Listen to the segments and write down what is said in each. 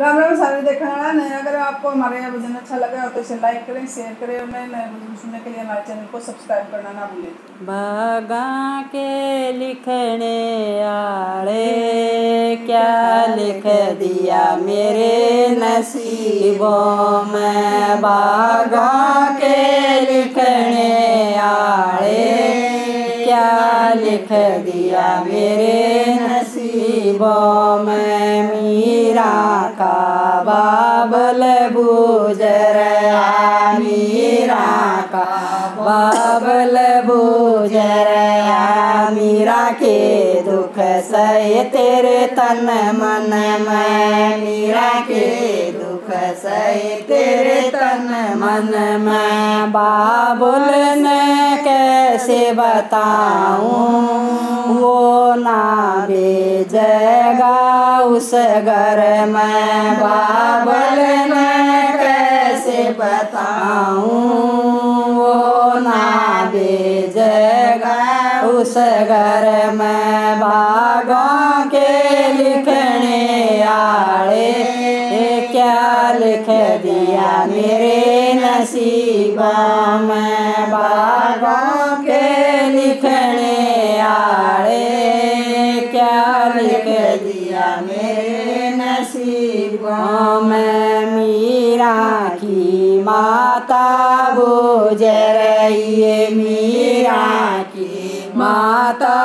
राम राम सारे देखने वाला, नहीं, अगर आपको हमारे यहाँ भजन अच्छा लगा हो तो इसे लाइक करें शेयर करें, और नए नए भजन सुनने के लिए हमारे चैनल को सब्सक्राइब करना ना भूलें। भागा के लिखने आड़े, क्या लिख दिया मेरे नसीबों में? भागा के लिखने आड़े क्या लिख दिया मेरे नसीबों में मीरा का बाबल बुजरया मीरा का बाबल बुजरया मीरा के दुख सहे तेरे तन मन में। मीरा के दुख सहे तेरे तन मन में। बाबुल ने कैसे बताऊँ वो ना बेजगा उस घर में बाबल ने कैसे बताऊँ। वो ना बेजगा उस घर में बागों के लिखने आड़े। क्या लिख दिया मेरे नसीबा में के लिखने आड़े क्या लिख दिया मेरे नसीबों में मीरा की माता गुजर मीरा की माता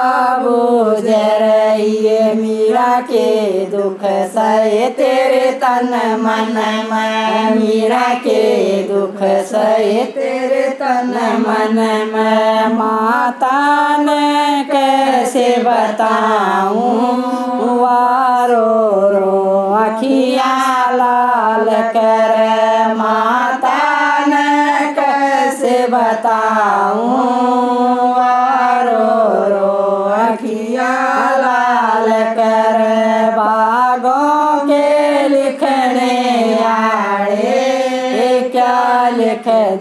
गुजर मीरा के दुख सहे तेरे तन मन में। मीरा के दुख सहे तेरे तन मन में। माता ने कैसे बताऊँ? वारो रो अखिया लाल कर। माता ने कैसे बताऊँ?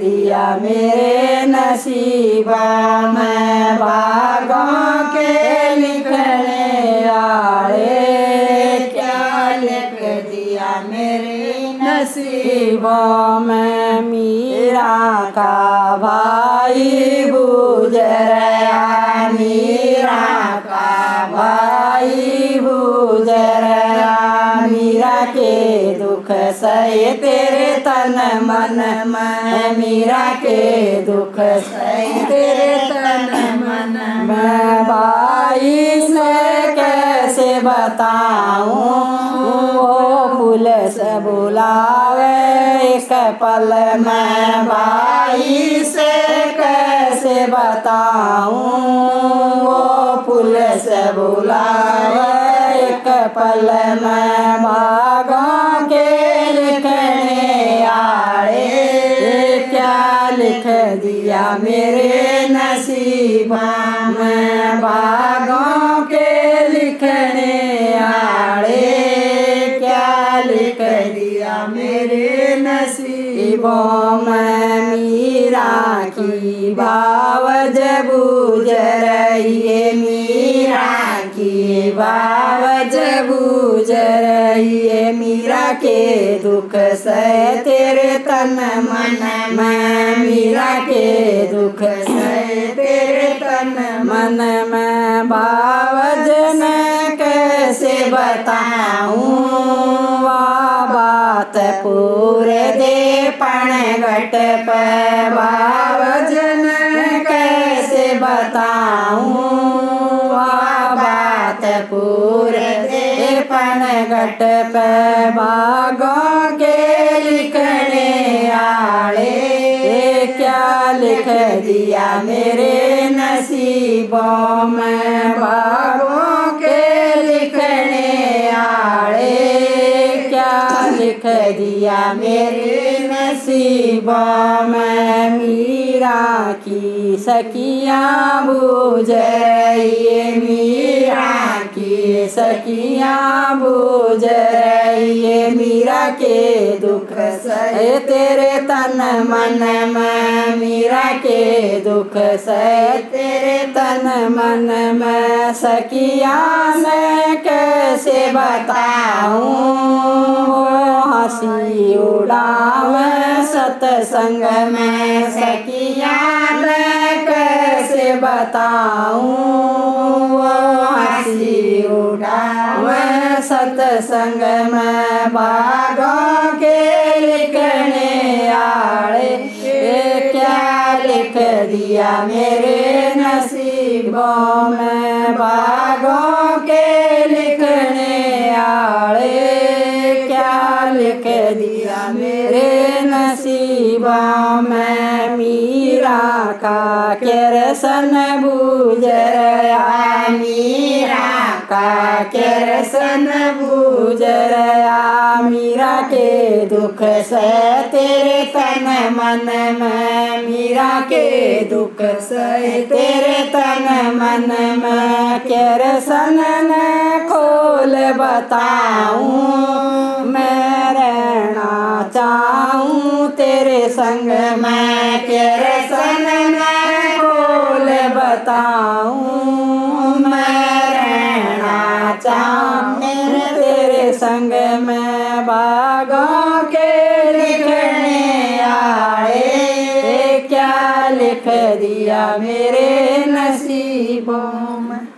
दिया मेरे नसीबा मैं बागों के लिखने आड़े क्या लिख दिया मेरे नसीबों में? मीरा का भाई बुजरया मीरा का भाई बुजरया मीरा के दुख सहे तेरे तन मन, में मीरा के दुख सहे तेरे तन मन। में भाई से कैसे बताऊँ? वो फूल से बुलावे एक पल। में भाई से कैसे बताऊँ? वो फूल से बुलावे एक पल में भागों के लिखने आड़े क्या लिख दिया मेरे नसीबा में? भागों के लिखने आड़े क्या लिख दिया मेरे नसीबों में? मीरा की बावज बुजरइए मीरा। की बावज बुजरइए मीरा के दुख सह तेरे तन मन में। मीरा के दुख सह तेरे तन मन में। बावज न कैसे बताऊँ? बात पूरे दे पण घट पे। बावजन कैसे बताऊँ? पण घट बागों के लिखने आड़े क्या लिख दिया मेरे नसीबों में? बागों के लिखने आड़े क्या लिख दिया मेरे नसीबों में? मीरा की सखियाँ बुझ सखियाँ बुझ रही मीरा के दुख सहे। तेरे तन मन में, मीरा के दुख सहे। तेरे तन मन में, सखिया मैं कैसे बताऊँ? उड़ाव सत्संग में, सखिया मैं कैसे बताऊँ? सत्संग में बागों के लिखने आड़े। क्या लिख दिया मेरे नसीबों में बागों के लिखने आड़े। क्या लिख दिया मेरे नसीबों में मीरा का? किरसन बुजरया मीरा का किरसन बुजरया मीरा के दुख से तेरे तन मन में मीरा के दुख से तेरे तन मन में किरसन न खोल बताऊँ मैं रहना चाहूँ तेरे संग में किरसन न खोल बताऊँ मैं मेरे तेरे संग में बागों के लिखने आए क्या लिख दिया मेरे नसीबों में?